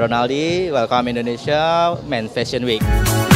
Ronaldi, welcome Indonesia Men Fashion Week.